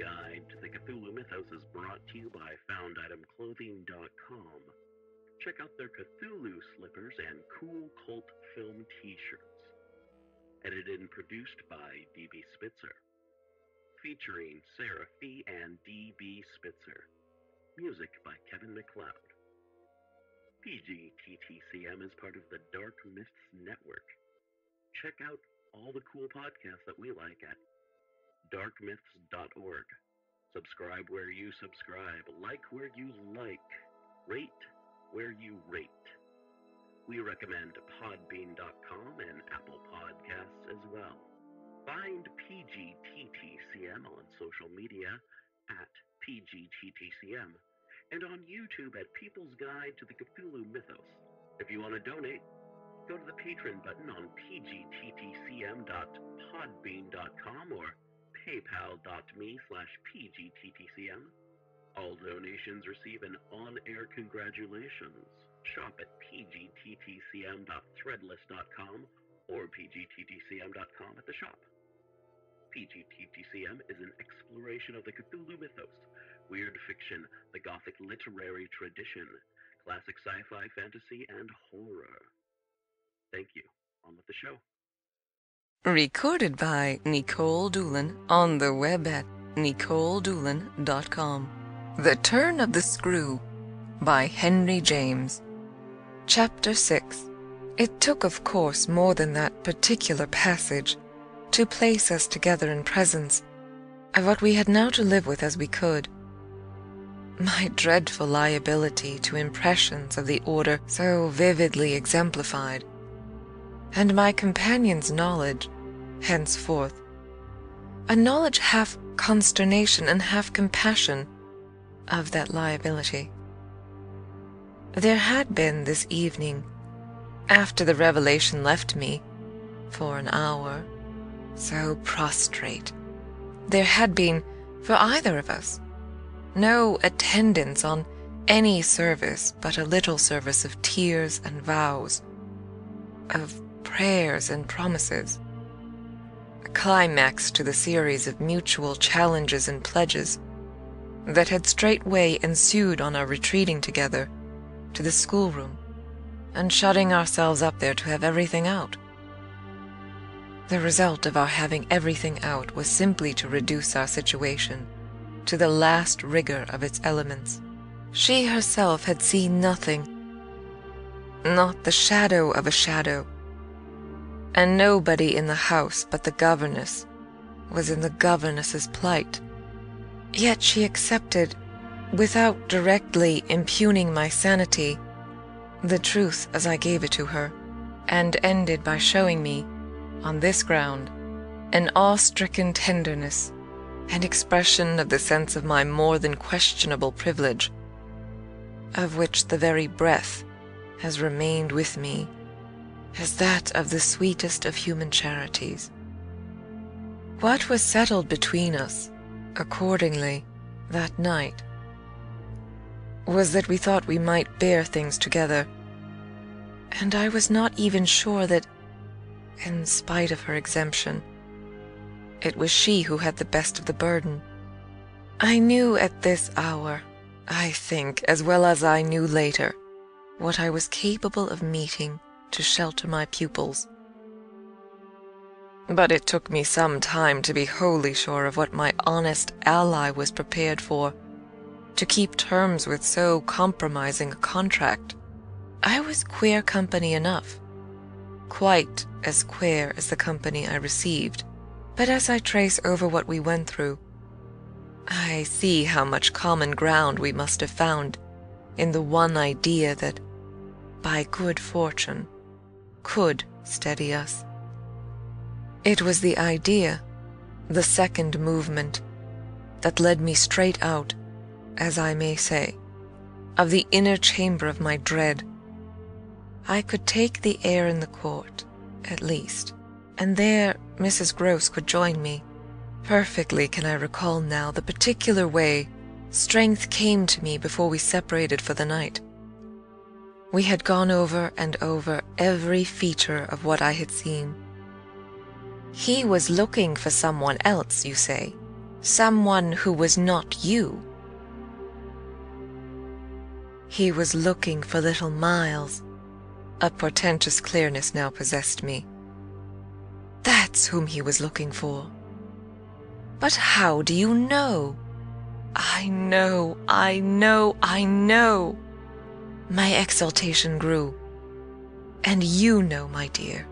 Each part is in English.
Guide to the Cthulhu Mythos is brought to you by FoundItemClothing.com. Check out their Cthulhu slippers and cool cult film t shirts. Edited and produced by DB Spitzer. Featuring Sara Fee and DB Spitzer. Music by Kevin McLeod. PGTTCM is part of the Dark Myths Network. Check out all the cool podcasts that we like at darkmyths.org. Subscribe where you subscribe, like where you like, rate where you rate. We recommend podbean.com and Apple Podcasts as well. Find PGTTCM on social media at PGTTCM and on YouTube at People's Guide to the Cthulhu Mythos. If you want to donate, go to the patron button on pgttcm.podbean.com or paypal.me slash pgttcm. All donations receive an on-air congratulations. Shop at pgttcm.threadless.com or pgttcm.com at the shop. PGTTCM is an exploration of the Cthulhu mythos, weird fiction, the Gothic literary tradition, classic sci-fi, fantasy, and horror. Thank you. On with the show. Recorded by Nikolle Doolin on the web at nicoledoolin.com. The Turn of the Screw by Henry James. Chapter 6. It took, of course, more than that particular passage to place us together in presence of what we had now to live with as we could. My dreadful liability to impressions of the order so vividly exemplified, and my companion's knowledge, henceforth, a knowledge half consternation and half compassion of that liability. There had been this evening, after the revelation left me, for an hour, so prostrate, there had been, for either of us, no attendance on any service but a little service of tears and vows, of prayers and promises, a climax to the series of mutual challenges and pledges that had straightway ensued on our retreating together to the schoolroom and shutting ourselves up there to have everything out. The result of our having everything out was simply to reduce our situation to the last rigor of its elements. She herself had seen nothing, not the shadow of a shadow, and nobody in the house but the governess was in the governess's plight. Yet she accepted, without directly impugning my sanity, the truth as I gave it to her, and ended by showing me, on this ground, an awe-stricken tenderness an expression of the sense of my more than questionable privilege, of which the very breath has remained with me as that of the sweetest of human charities. What was settled between us, accordingly, that night, was that we thought we might bear things together, and I was not even sure that, in spite of her exemption, it was she who had the best of the burden. I knew at this hour, I think, as well as I knew later, what I was capable of meeting to shelter my pupils. But it took me some time to be wholly sure of what my honest ally was prepared for, to keep terms with so compromising a contract. I was queer company enough, quite as queer as the company I received. But as I trace over what we went through, I see how much common ground we must have found in the one idea that, by good fortune, could steady us. It was the idea, the second movement, that led me straight out, as I may say, of the inner chamber of my dread. I could take the air in the court, at least, and there Mrs. Grose could join me. Perfectly can I recall now the particular way strength came to me before we separated for the night. We had gone over and over every feature of what I had seen. He was looking for someone else, you say, Someone who was not you. He was looking for little Miles. A portentous clearness now possessed me. That's whom he was looking for. But how do you know? I know, I know, I know. My exultation grew. And you know, my dear.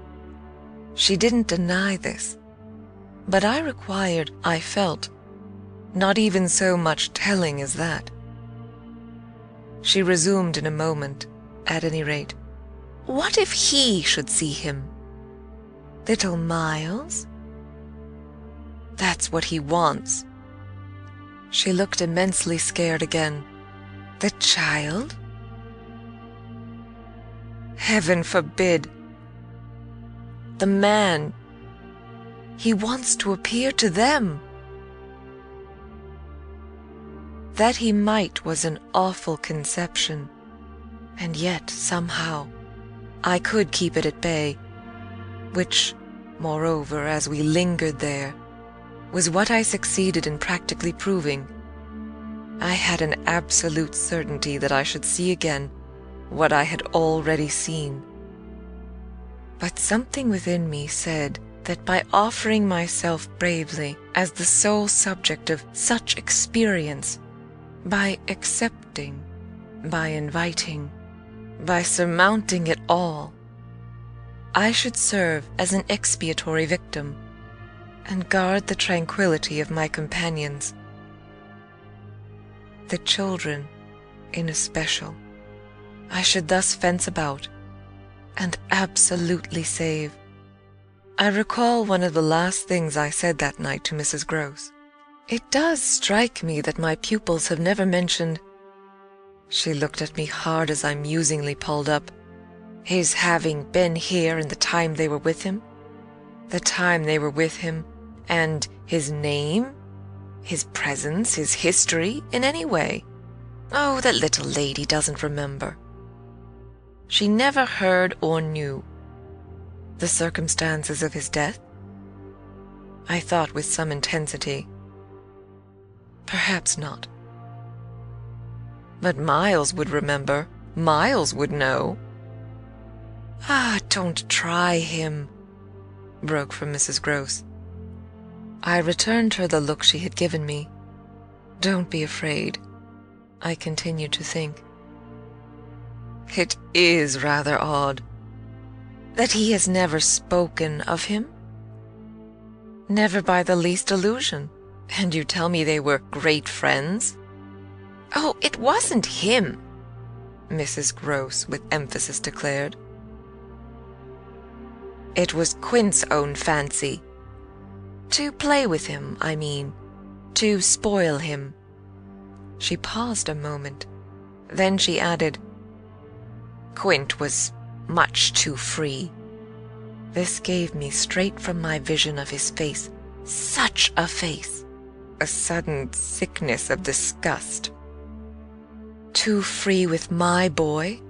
She didn't deny this. But I required, I felt, not even so much telling as that. She resumed in a moment, at any rate. What if he should see him? Little Miles? That's what he wants. She looked immensely scared again. The child? Heaven forbid. The man. He wants to appear to them. That he might was an awful conception, and yet, somehow, I could keep it at bay, which, moreover, as we lingered there, was what I succeeded in practically proving. I had an absolute certainty that I should see again what I had already seen. But something within me said that by offering myself bravely as the sole subject of such experience, by accepting, by inviting, by surmounting it all, I should serve as an expiatory victim and guard the tranquillity of my companions, the children in especial. I should thus fence about and absolutely save. I recall one of the last things I said that night to Mrs. Grose. It does strike me that my pupils have never mentioned. She looked at me hard as I musingly pulled up. His having been here in the time they were with him, the time they were with him, and his name, his presence, his history in any way. Oh, that little lady doesn't remember. She never heard or knew the circumstances of his death? I thought with some intensity. Perhaps not. But Miles would remember. Miles would know. Ah, don't try him, broke from Mrs. Grose. I returned her the look she had given me. Don't be afraid, I continued to think. It is rather odd that he has never spoken of him. Never by the least allusion. And you tell me they were great friends? Oh, it wasn't him, Mrs. Grose with emphasis declared. It was Quint's own fancy. To play with him, I mean. To spoil him. She paused a moment. Then she added, Quint was much too free. This gave me straight from my vision of his face such a face, a sudden sickness of disgust. Too free with my boy,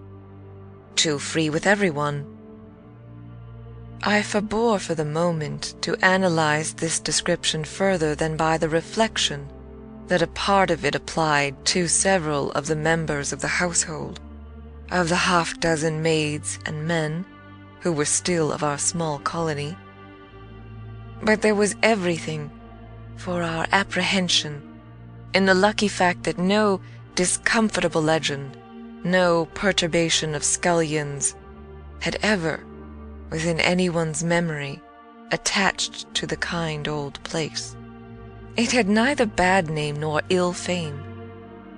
too free with everyone. I forbore for the moment to analyze this description further than by the reflection that a part of it applied to several of the members of the household of the half dozen maids and men who were still of our small colony. But there was everything for our apprehension in the lucky fact that no discomfortable legend, no perturbation of scullions had ever, within anyone's memory, attached to the kind old place. It had neither bad name nor ill fame,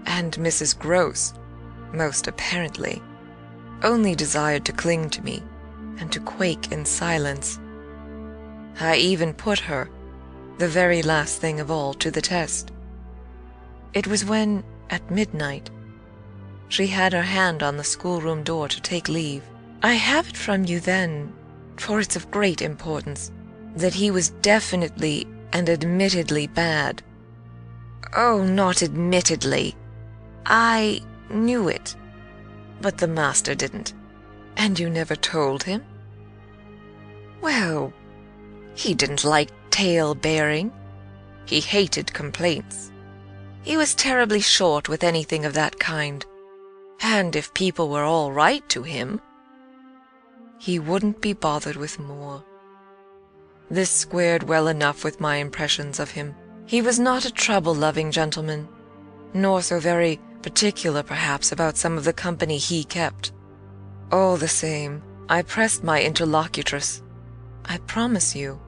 and Mrs. Grose most apparently, only desired to cling to me and to quake in silence. I even put her, the very last thing of all, to the test. It was when, at midnight, she had her hand on the schoolroom door to take leave. I have it from you then, for it's of great importance, that he was definitely and admittedly bad. Oh, not admittedly. I knew it, but the master didn't. And you never told him? Well, he didn't like tale bearing. He hated complaints. He was terribly short with anything of that kind. And if people were all right to him, he wouldn't be bothered with more. This squared well enough with my impressions of him. He was not a trouble-loving gentleman, nor so very particular perhaps about some of the company he kept. All the same, I pressed my interlocutress. I promise you,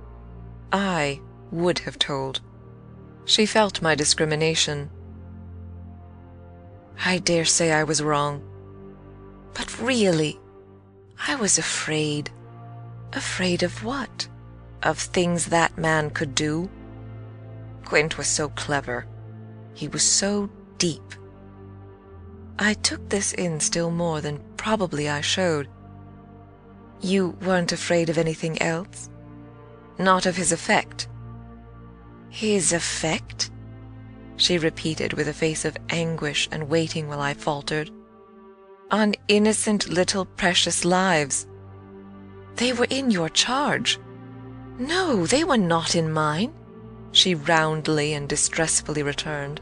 I would have told. She felt my discrimination. I dare say I was wrong. But really, I was afraid. Afraid of what? Of things that man could do? Quint was so clever. He was so deep. I took this in still more than probably I showed. You weren't afraid of anything else? Not of his effect? His effect? She repeated with a face of anguish and waiting while I faltered. On innocent little precious lives. They were in your charge. No, they were not in mine, she roundly and distressfully returned.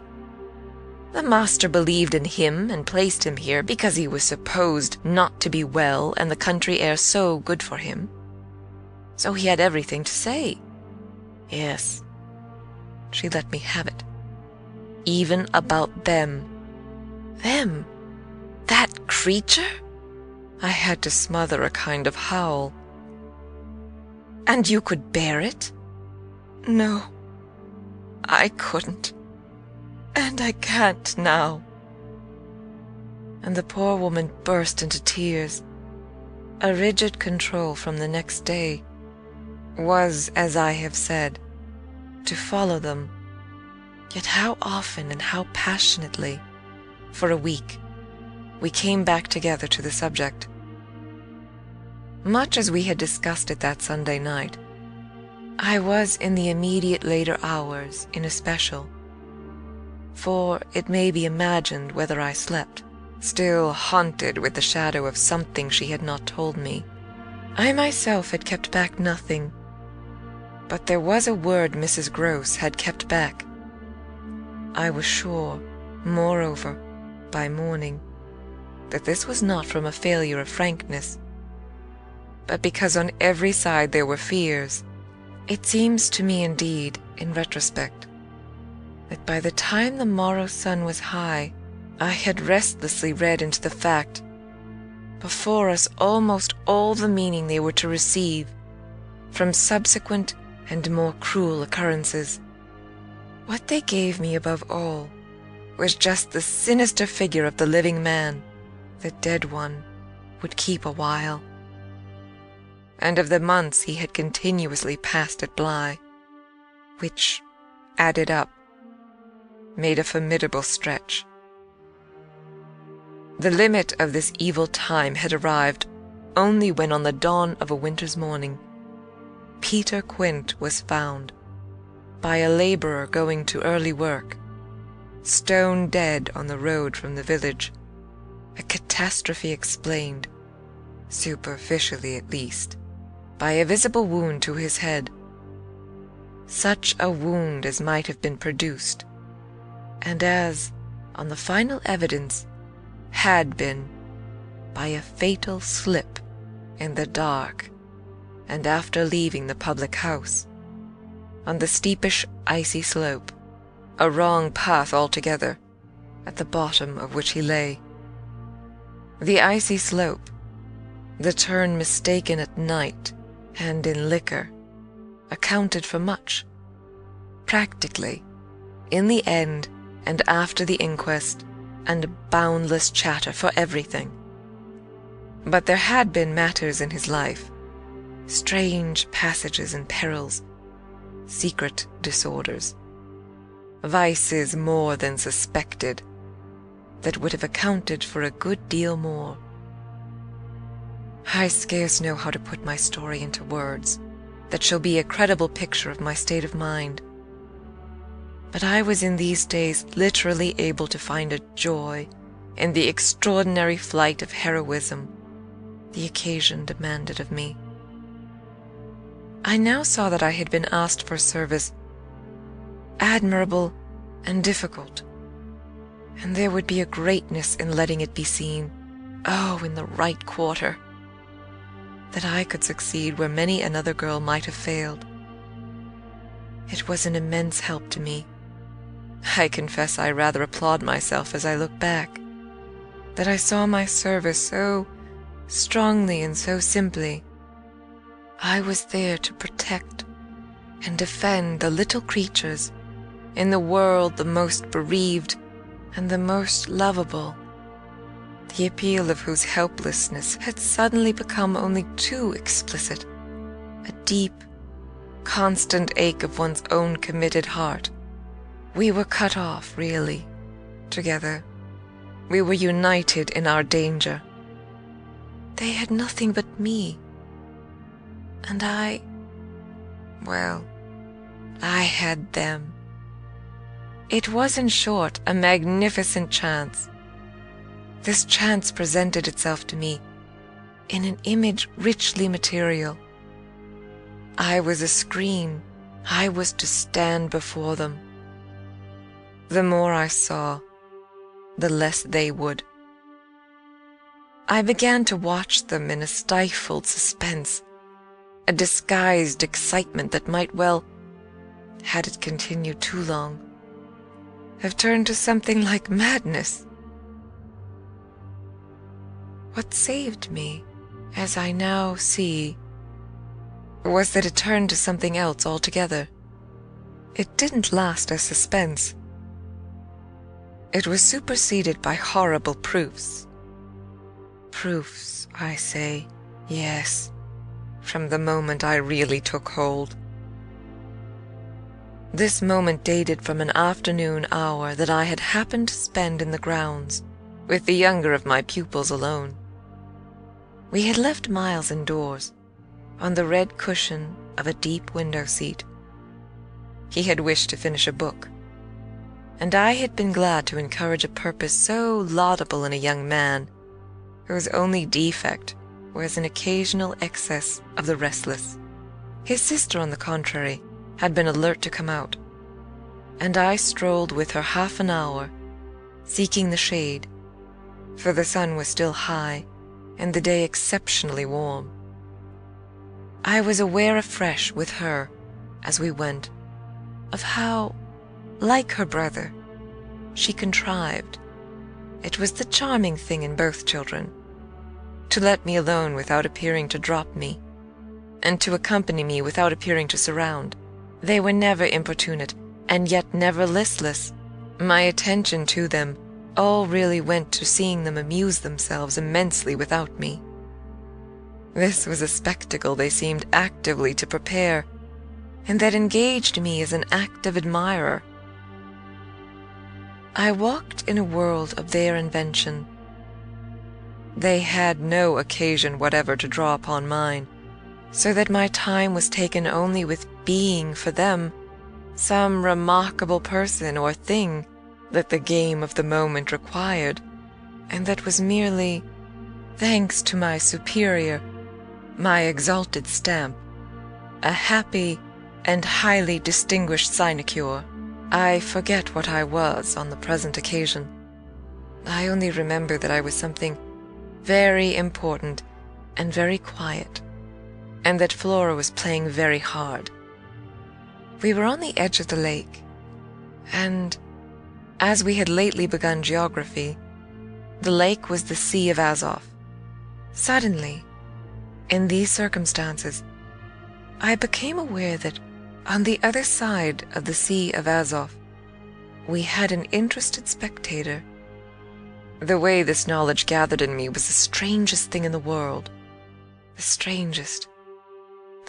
The master believed in him and placed him here because he was supposed not to be well and the country air so good for him. So he had everything to say. Yes, she let me have it. Even about them. Them? That creature? I had to smother a kind of howl. And you could bear it? No, I couldn't. And I can't now. And the poor woman burst into tears. A rigid control from the next day was, as I have said, to follow them. Yet how often and how passionately, for a week, we came back together to the subject. Much as we had discussed it that Sunday night, I was in the immediate later hours in especial for it may be imagined whether I slept, still haunted with the shadow of something she had not told me. I myself had kept back nothing, but there was a word Mrs. Grose had kept back. I was sure, moreover, by morning, that this was not from a failure of frankness, but because on every side there were fears. It seems to me, indeed, in retrospect, that by the time the morrow sun was high, I had restlessly read into the fact before us almost all the meaning they were to receive from subsequent and more cruel occurrences. What they gave me above all was just the sinister figure of the living man, the dead one, would keep a while, and of the months he had continuously passed at Bly, which, added up, made a formidable stretch. The limit of this evil time had arrived only when on the dawn of a winter's morning Peter Quint was found by a laborer going to early work, stone dead on the road from the village, a catastrophe explained, superficially at least, by a visible wound to his head, such a wound as might have been produced and as, on the final evidence, had been by a fatal slip in the dark and after leaving the public house, on the steepish icy slope, a wrong path altogether, at the bottom of which he lay. The icy slope, the turn mistaken at night and in liquor, accounted for much. Practically, in the end, and after the inquest, and boundless chatter for everything. But there had been matters in his life, strange passages and perils, secret disorders, vices more than suspected, that would have accounted for a good deal more. I scarce know how to put my story into words that shall be a credible picture of my state of mind but I was in these days literally able to find a joy in the extraordinary flight of heroism the occasion demanded of me. I now saw that I had been asked for service admirable and difficult. And there would be a greatness in letting it be seen, oh, in the right quarter, that I could succeed where many another girl might have failed. It was an immense help to me. I confess I rather applaud myself as I look back, that I saw my service so strongly and so simply. I was there to protect and defend the little creatures in the world the most bereaved and the most lovable, the appeal of whose helplessness had suddenly become only too explicit, a deep, constant ache of one's own committed heart. We were cut off, really, together. We were united in our danger. They had nothing but me. And I, well, I had them. It was, in short, a magnificent chance. This chance presented itself to me in an image richly material. I was a screen. I was to stand before them. The more I saw, the less they would. I began to watch them in a stifled suspense, a disguised excitement that might well, had it continued too long, have turned to something like madness. What saved me, as I now see, was that it turned to something else altogether. It didn't last as suspense. It was superseded by horrible proofs. Proofs, I say, yes, from the moment I really took hold. This moment dated from an afternoon hour that I had happened to spend in the grounds, with the younger of my pupils alone. We had left Miles indoors, on the red cushion of a deep window seat. He had wished to finish a book, and I had been glad to encourage a purpose so laudable in a young man, whose only defect was an occasional excess of the restless. His sister, on the contrary, had been alert to come out, and I strolled with her half an hour, seeking the shade, for the sun was still high and the day exceptionally warm. I was aware afresh with her, as we went, of how, like her brother, she contrived it was the charming thing in both children to let me alone without appearing to drop me, and to accompany me without appearing to surround. They were never importunate, and yet never listless. My attention to them all really went to seeing them amuse themselves immensely without me. This was a spectacle they seemed actively to prepare, and that engaged me as an active admirer. I walked in a world of their invention. They had no occasion whatever to draw upon mine so that my time was taken only with being for them some remarkable person or thing that the game of the moment required, and that was merely, thanks to my superior, my exalted stamp, a happy and highly distinguished sinecure. I forget what I was on the present occasion. I only remember that I was something very important and very quiet and that Flora was playing very hard. We were on the edge of the lake, and as we had lately begun geography, the lake was the Sea of Azov. Suddenly, in these circumstances, I became aware that on the other side of the Sea of Azov, we had an interested spectator. The way this knowledge gathered in me was the strangest thing in the world. The strangest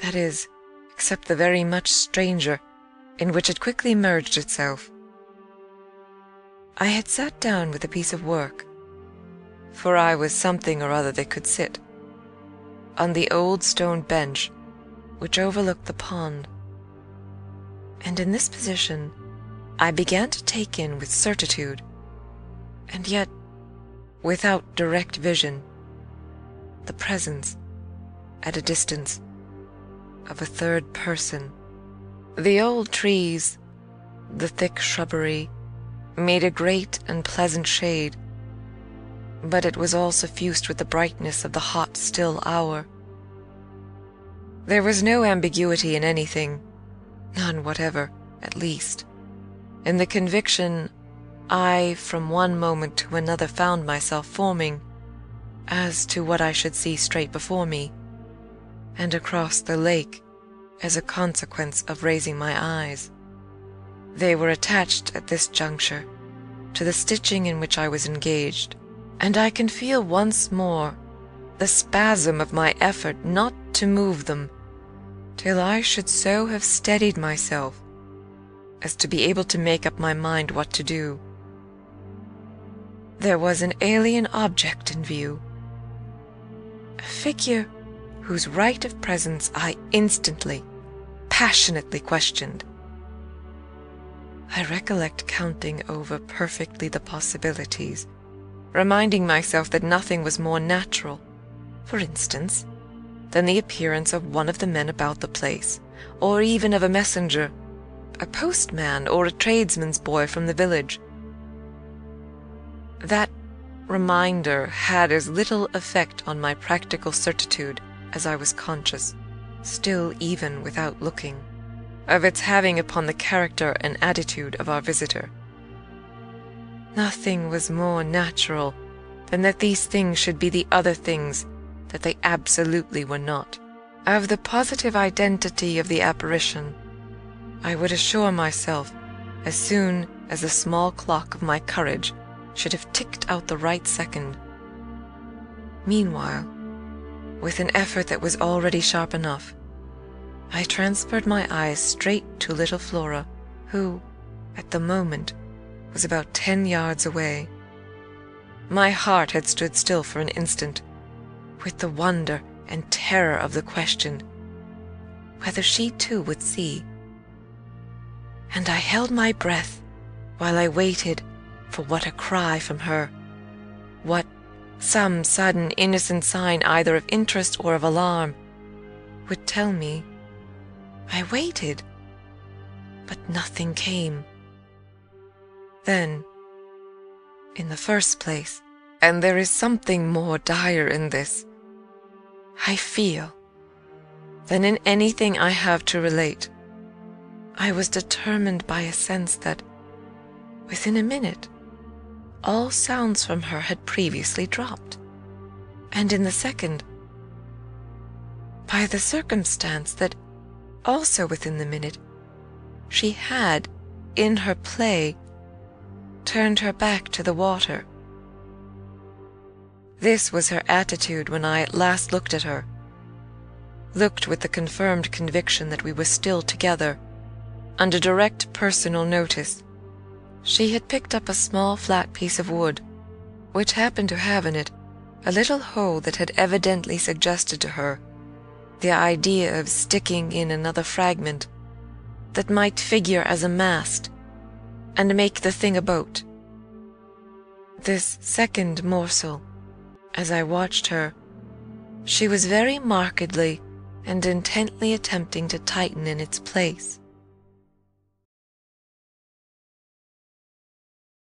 that is, except the very much stranger, in which it quickly merged itself. I had sat down with a piece of work, for I was something or other that could sit, on the old stone bench which overlooked the pond. And in this position I began to take in with certitude, and yet without direct vision, the presence, at a distance, of a third person. The old trees, the thick shrubbery, made a great and pleasant shade, but it was all suffused with the brightness of the hot, still hour. There was no ambiguity in anything, none whatever, at least, in the conviction I from one moment to another found myself forming as to what I should see straight before me, and across the lake as a consequence of raising my eyes. They were attached at this juncture to the stitching in which I was engaged, and I can feel once more the spasm of my effort not to move them till I should so have steadied myself as to be able to make up my mind what to do. There was an alien object in view, a figure whose right of presence I instantly, passionately questioned. I recollect counting over perfectly the possibilities, reminding myself that nothing was more natural, for instance, than the appearance of one of the men about the place, or even of a messenger, a postman or a tradesman's boy from the village. That reminder had as little effect on my practical certitude as I was conscious, still even without looking of its having upon the character and attitude of our visitor. Nothing was more natural than that these things should be the other things that they absolutely were not. Of the positive identity of the apparition, I would assure myself as soon as the small clock of my courage should have ticked out the right second. Meanwhile, with an effort that was already sharp enough, I transferred my eyes straight to little Flora, who, at the moment, was about ten yards away. My heart had stood still for an instant, with the wonder and terror of the question whether she too would see. And I held my breath while I waited for what a cry from her, what some sudden innocent sign either of interest or of alarm would tell me I waited, but nothing came. Then, in the first place, and there is something more dire in this, I feel than in anything I have to relate. I was determined by a sense that, within a minute, all sounds from her had previously dropped, and in the second, by the circumstance that also within the minute, she had, in her play, turned her back to the water. This was her attitude when I at last looked at her, looked with the confirmed conviction that we were still together, under direct personal notice. She had picked up a small flat piece of wood, which happened to have in it a little hole that had evidently suggested to her the idea of sticking in another fragment that might figure as a mast and make the thing a boat. This second morsel, as I watched her, she was very markedly and intently attempting to tighten in its place.